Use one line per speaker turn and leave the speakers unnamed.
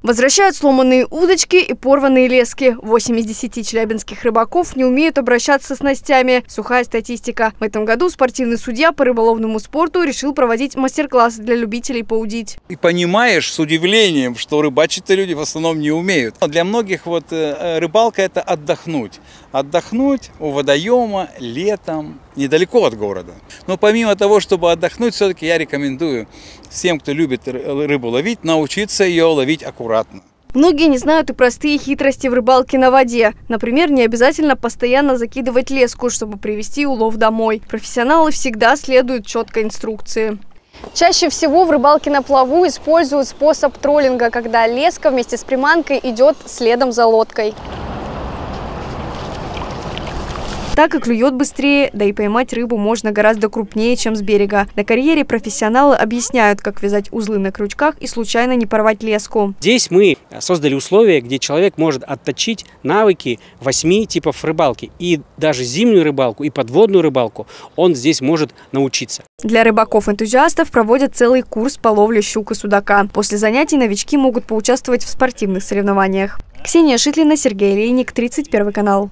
Возвращают сломанные удочки и порванные лески. 8 из 10 челябинских рыбаков не умеют обращаться с снастями. Сухая статистика. В этом году спортивный судья по рыболовному спорту решил проводить мастер-класс для любителей поудить.
И понимаешь с удивлением, что рыбачить-то люди в основном не умеют. Для многих вот э, рыбалка – это отдохнуть. Отдохнуть у водоема летом, недалеко от города. Но помимо того, чтобы отдохнуть, все-таки я рекомендую всем, кто любит рыбу ловить, научиться ее ловить аккуратно.
Многие не знают и простые хитрости в рыбалке на воде. Например, не обязательно постоянно закидывать леску, чтобы привести улов домой. Профессионалы всегда следуют четкой инструкции. Чаще всего в рыбалке на плаву используют способ троллинга, когда леска вместе с приманкой идет следом за лодкой. Так и клюет быстрее, да и поймать рыбу можно гораздо крупнее, чем с берега. На карьере профессионалы объясняют, как вязать узлы на крючках и случайно не порвать леску.
Здесь мы создали условия, где человек может отточить навыки восьми типов рыбалки. И даже зимнюю рыбалку, и подводную рыбалку он здесь может научиться.
Для рыбаков-энтузиастов проводят целый курс по ловле щук и судака. После занятий новички могут поучаствовать в спортивных соревнованиях. Ксения Шитлина, Сергей Лейник, 31 канал.